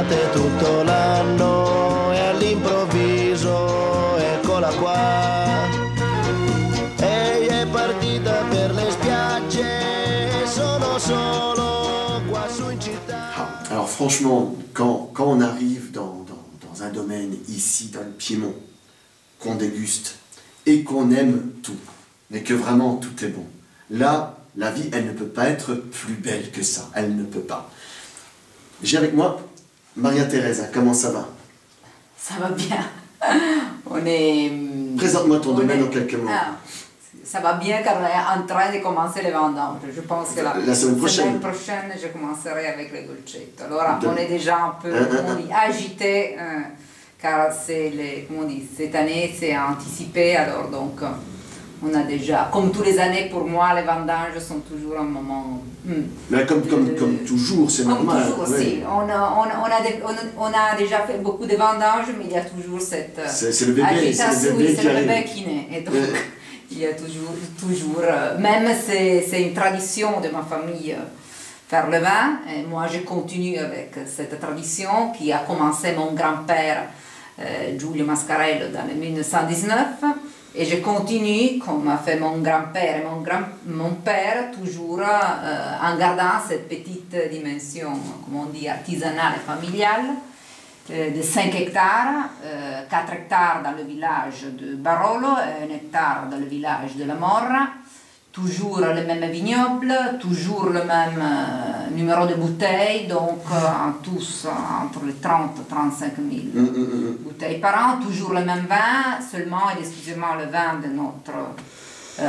e Alors franchement, quand, quand on arrive dans, dans, dans un domaine ici, dans le Piémont, qu'on déguste et qu'on aime tout, mais que vraiment tout est bon, là, la vie, elle ne peut pas être plus belle que ça. Elle ne peut pas. J'ai avec moi Maria Teresa. Comment ça va? Ça va bien. On est. Présente-moi ton on domaine est- en quelques mots. Ah, ça va bien car on est en train de commencer les vendanges. Je pense que la, La semaine prochaine. prochaine, je commencerai avec les dolcetto. Alors, De- on est déjà un peu Hein, hein, dit, agité euh, car c'est les, comment on dit, cette année c'est anticipé. Alors, donc, on a déjà, comme tous les années pour moi, les vendanges sont toujours un moment. hmm, Mais comme, comme, de- comme toujours, c'est comme normal. toujours, oui. si. On a, on, a- on a on, déjà fait beaucoup de vendanges, mais il y a toujours cette euh, C'est le bébé, c'est le bébé Oui, qui c'est le bébé qui naît. Et donc, il y a toujours, toujours euh, même c'est une tradition de ma famille euh, faire le vin. Et moi, je continue avec cette tradition qui a commencé mon grand-père euh, Giulio Mascarello dans le 1919. Et je continue, comme a fait mon grand-père et mon, grand, mon père, toujours euh, en gardant cette petite dimension, comme on dit, artisanale et familiale, euh, de 5 hectares, euh, 4 hectares dans le village de Barolo et 1 hectare dans le village de La Morra. Toujours le même vignoble, toujours le même euh, numéro de bouteilles, donc euh, en tous euh, entre les 30 et 35 000 Hum, hum, hum. bouteilles par an, toujours le même vin, seulement et exclusivement le vin de notre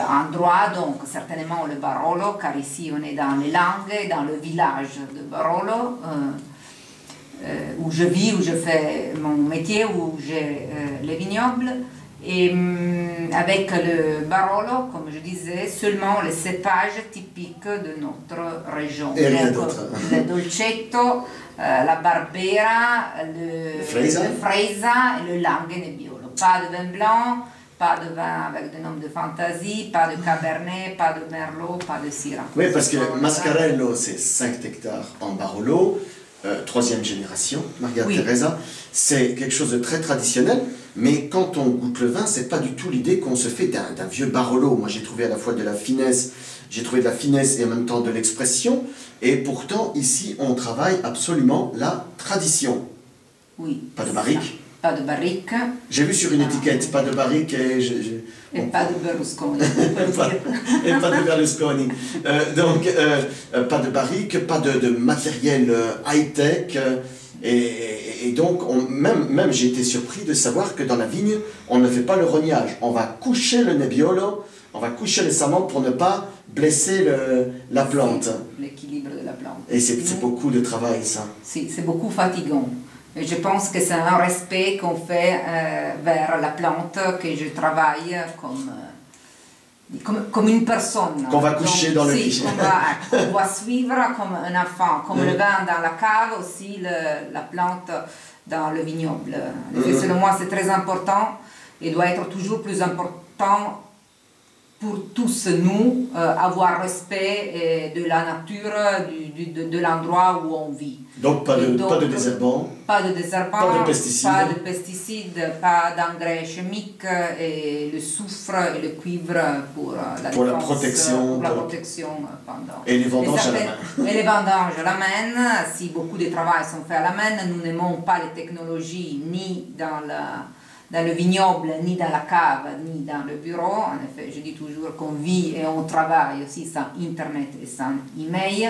endroit, donc certainement le Barolo, car ici on est dans les langues, dans le village de Barolo, où je vis, où je fais mon métier, où j'ai les vignobles. Et hum, avec le Barolo, comme je disais, seulement les cépages typiques de notre région. Et rien d'autre. Le dolcetto, euh, la barbera, le, Le freisa. le freisa et le langue nebbiolo. Pas de vin blanc, pas de vin avec des noms de fantaisie, pas de cabernet, pas de merlot, pas de syrah. Oui, parce que Mascarello, c'est 5 hectares en Barolo, euh, troisième génération, Maria Oui. Teresa. C'est quelque chose de très traditionnel, mais quand on goûte le vin, c'est pas du tout l'idée qu'on se fait d'un vieux Barolo. Moi, j'ai trouvé à la fois de la finesse, j'ai trouvé de la finesse et en même temps de l'expression, et pourtant, ici, on travaille absolument la tradition. Oui. Pas de barrique Pas de barrique J'ai vu sur une étiquette, pas de barrique et je- je- et pas de Berlusconi. et pas de Berlusconi. Euh, donc, euh, euh, pas de barrique, pas de, de matériel euh, high-tech. Et, donc, on- même, même j'ai été surpris de savoir que dans la vigne, on ne fait pas le rognage. On va coucher le nebbiolo, on va coucher les samans pour ne pas blesser le- la plante. L'équilibre de la plante. Et c'est Nous, beaucoup de travail, ça. Si, c'est beaucoup fatigant. Et je pense que c'est un respect qu'on fait euh, vers la plante que je travaille comme, euh, comme, comme une personne. Qu'on va coucher dans le si, lit. qu'on va, suivre comme un enfant, comme le vin dans la cave, aussi le- la plante dans le vignoble. Mhm. selon moi, c'est très important et doit être toujours plus important pour tous nous, euh, avoir respect euh, de la nature, du, du- de, de l'endroit où on vit. Donc, pas de, donc, pas de désherbant. Pas de désherbants, Pas de pesticides. pas de pesticides, pas d'engrais chimiques et le soufre et le cuivre pour euh, la Pour la défense, protection, pour la protection euh, pendant. Et les vendanges à la certaines- Et les vendanges à la main, si beaucoup de travail sont faits à la main, nous n'aimons pas les technologies ni dans, la, dans le vignoble, ni dans la cave, ni dans le bureau. En effet, je dis toujours qu'on vit et on travaille aussi sans Internet et sans email.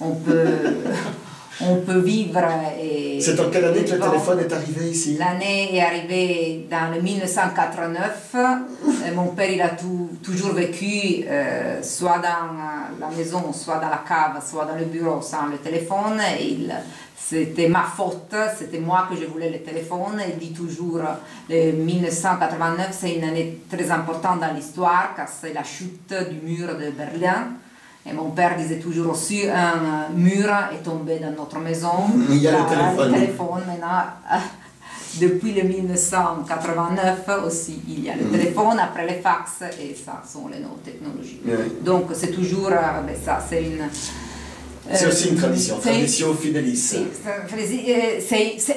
On peut, on peut vivre et... C'est en quelle année que le téléphone est arrivé ici? L'année est arrivée dans le 1989. Euh, Mon père il a tout- toujours vécu euh, soit dans la maison, soit dans la cave, soit dans le bureau sans le téléphone. Il- C'était ma faute, c'était moi que je voulais le téléphone. Il dit toujours le 1989 c'est une année très importante dans l'histoire car c'est la chute du mur de Berlin. Et mon père disait toujours aussi un euh, mur est tombé dans notre maison. Il y a le téléphone. téléphone maintenant. euh, Depuis le 1989 aussi, il y a le téléphone, après les fax, et ça sont les nouvelles technologies. Donc c'est toujours, euh, ben, ça c'est une... C'est aussi une Euh, tradition, tradition eh,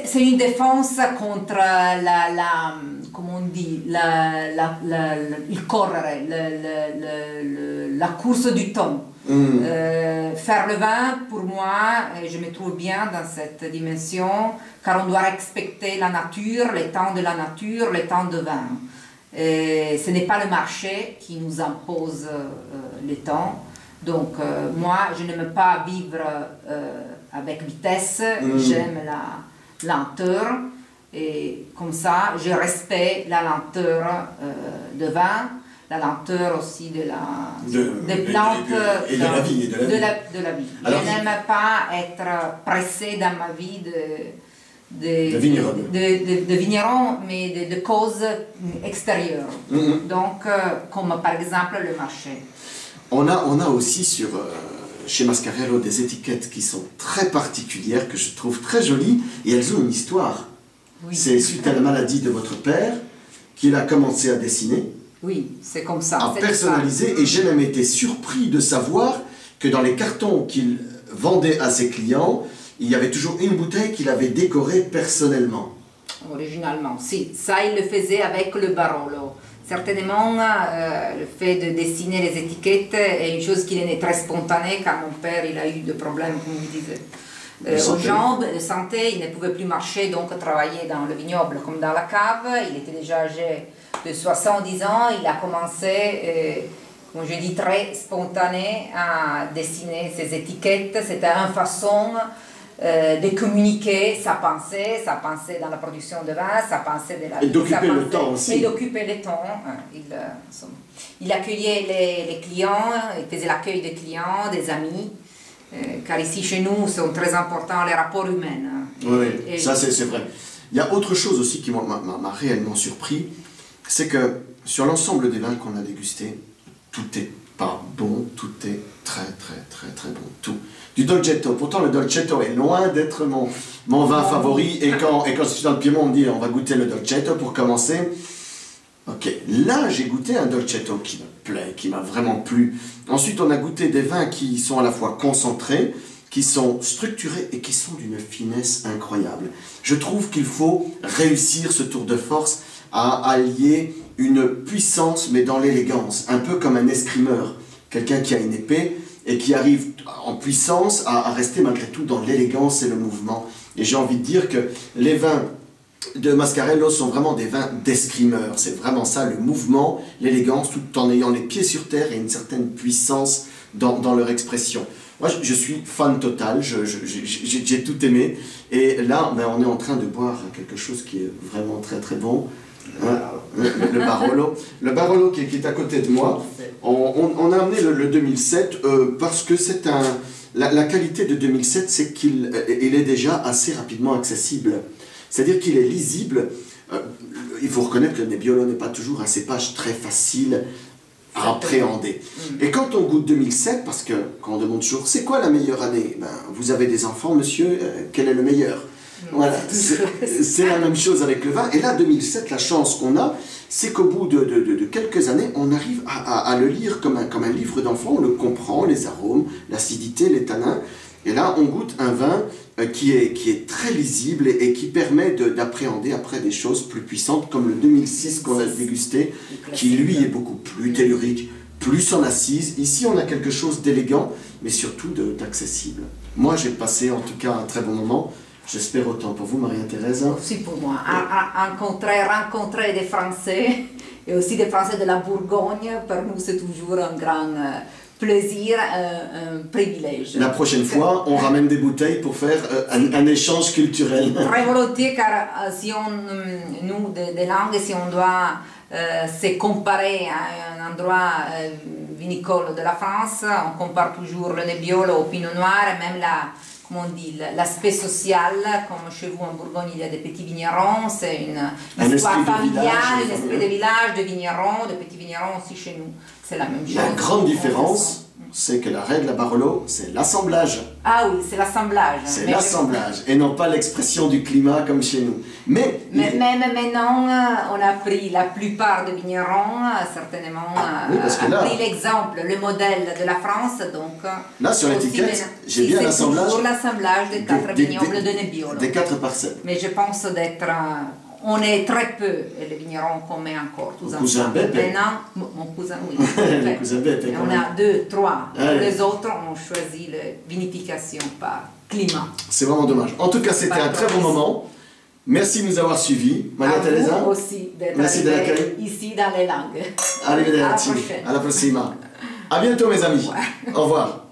c'est une défense contre la, la come on dit, la, la, la, la- il correre, le- le- le- la course du temps. Mm. Euh, faire le vin, pour moi, euh, je me trouve bien dans cette dimension, car on doit respecter la nature, les temps de la nature, les temps de vin. Et ce n'est pas le marché qui nous impose euh, les temps. Donc, euh, moi, je n'aime pas vivre avec vitesse, Mm. j'aime la lenteur. Et comme ça, je respecte la lenteur euh, de vin, la lenteur aussi de la, De- des et- plantes. et de la vie, et de la vie. de la vie. Alors- je n'aime pas être pressée dans ma vie de, de, De vigneron. de, de- de vigneron, mais de, de causes extérieures. Mhm. Donc, euh, comme par exemple le marché. On a, on a aussi sur, euh, chez Mascarello des étiquettes qui sont très particulières, que je trouve très jolies, et elles ont une histoire. Oui. C'est suite à la maladie de votre père qu'il a commencé à dessiner, Oui, c'est comme ça. à personnaliser, ça. et j'ai même été surpris de savoir que dans les cartons qu'il vendait à ses clients, il y avait toujours une bouteille qu'il avait décorée personnellement. Originalement, si. Ça, il le faisait avec le Barolo. Certainement, euh, le fait de dessiner les étiquettes est une chose qui est très spontanée, car mon père, il a eu des problèmes, comme vous disiez, euh, aux jambes, de santé. Il ne pouvait plus marcher, donc travailler dans le vignoble comme dans la cave. Il était déjà âgé de 70 ans. Il a commencé, euh, comme je dis, très spontané à dessiner ses étiquettes. C'était une façon euh, de communiquer sa pensée, sa pensée dans la production de vin, sa pensée de la Et d'occuper le temps aussi. Et d'occuper le temps. hein. Il, euh, il accueillait les, les clients, il faisait l'accueil des clients, des amis, car ici chez nous sont très importants les rapports humains. hein. Oui, Et- ça c'est vrai. Il y a autre chose aussi qui m'a- réellement surpris, c'est que sur l'ensemble des vins qu'on a dégustés, tout est pas bon, tout est très très très très bon, tout. Du Dolcetto, pourtant le Dolcetto est loin d'être mon, mon vin favori, et quand, et quand je suis dans le Piémont, on me dit on va goûter le Dolcetto pour commencer. Ok, là j'ai goûté un Dolcetto qui qui m'a vraiment plu. Ensuite on a goûté des vins qui sont à la fois concentrés, qui sont structurés et qui sont d'une finesse incroyable. Je trouve qu'il faut réussir ce tour de force à allier une puissance mais dans l'élégance, un peu comme un escrimeur, quelqu'un qui a une épée et qui arrive en puissance à rester malgré tout dans l'élégance et le mouvement. Et j'ai envie de dire que les vins de Mascarello sont vraiment des vins d'escrimeur. C'est vraiment ça, le mouvement, l'élégance, tout en ayant les pieds sur terre et une certaine puissance dans, dans leur expression. Moi, je, je suis fan total, j'ai tout aimé. Et là, ben, on est en train de boire quelque chose qui est vraiment très très bon. Hein, le, le Barolo. Le Barolo qui, est- qui est à côté de moi. On, on- on a amené le, le 2007 euh, parce que c'est un. La, la qualité de 2007, c'est qu'il euh, il est déjà assez rapidement accessible. C'est-à-dire qu'il est lisible. Euh, il faut reconnaître que le Nebbiolo n'est pas toujours un cépage très facile à appréhender. Et quand on goûte 2007, parce que quand on demande toujours c'est quoi la meilleure année? Ben, Vous avez des enfants, monsieur, euh, quel est le meilleur? Voilà, c'est la même chose avec le vin. Et là, 2007, la chance qu'on a, c'est qu'au bout de, de- de- de quelques années, on arrive à, à- à le lire comme un, comme un livre d'enfant. On le comprend, les arômes, l'acidité, les tanins. Et là, on goûte un vin qui est, qui est très lisible et, et qui permet de- d'appréhender après des choses plus puissantes, comme le 2006 qu'on a dégusté, qui lui est beaucoup plus tellurique, plus en assise. Ici, on a quelque chose d'élégant, mais surtout d'accessible. Moi, j'ai passé en tout cas un très bon moment. J'espère autant pour vous, Maria-Thérèse. Aussi pour moi. Rencontrer, rencontrer des Français et aussi des Français de la Bourgogne, pour nous c'est toujours un grand euh, plaisir, un, un privilège. La prochaine fois, on ramène des bouteilles pour faire euh, un, un échange culturel. Très volontiers, car euh, si on, euh, nous, des langues, si on doit euh, se comparer à un endroit euh, vinicole de la France, on compare toujours le Nebbiolo au Pinot Noir, et même la, comment on dit, l'aspect social, comme chez vous en Bourgogne, il y a des petits vignerons, c'est une, Un une histoire familiale, un esprit de village, de vignerons, de petits vignerons aussi chez nous. C'est la même chose. La grande différence, c'est que la règle à Barolo, c'est l'assemblage. Ah oui, c'est l'assemblage. C'est l'assemblage et non pas l'expression du climat comme chez nous. Mais, Mais même maintenant, euh, on a pris la plupart des vignerons, euh, certainement, Ah, oui, euh, parce que a là- pris l'exemple, le modèle de la France. Donc, Là, sur l'étiquette, j'ai bien l'assemblage l'assemblage des quatre vignobles de Nebbiolo. des quatre parcelles. Mais je pense d'être. On est très peu, et les vignerons qu'on met encore tous Mon cousin. Maintenant, mon cousin, oui. Cousin on a deux, trois. Ah. Les autres ont choisi la vinification par climat. C'est vraiment dommage. En tout cas, c'était un très bon moment. Merci de nous avoir suivis. Maria Teresa. aussi d'être Merci de l'accueil. ici dans les langues. Arrivederci. À la prochaine. À la prossima. À bientôt, mes amis. Au revoir.